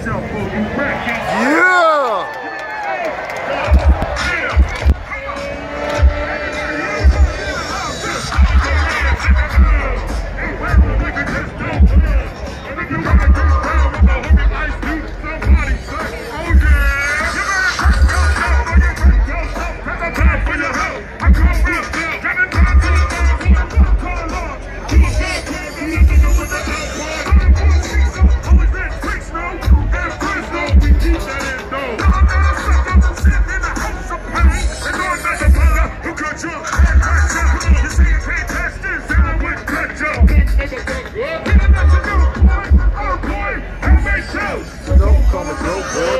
yourself. You on the Grove boy.